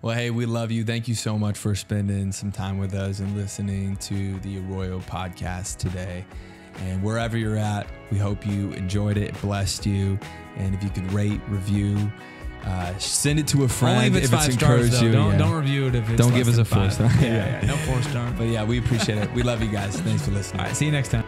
[SPEAKER 1] Well, hey, we love you. Thank you so much for spending some time with us and listening to the Arroyo podcast today. And wherever you're at, we hope you enjoyed it, blessed you. And if you could rate, review, uh, send it to a friend
[SPEAKER 2] Only if it's five stars, though.
[SPEAKER 1] you.
[SPEAKER 2] Don't,
[SPEAKER 1] yeah.
[SPEAKER 2] don't review it if it's
[SPEAKER 1] Don't give us a four
[SPEAKER 2] five.
[SPEAKER 1] star.
[SPEAKER 2] Yeah, yeah, no four star.
[SPEAKER 1] But yeah, we appreciate it. We love you guys. Thanks for listening.
[SPEAKER 2] All right, see you next time.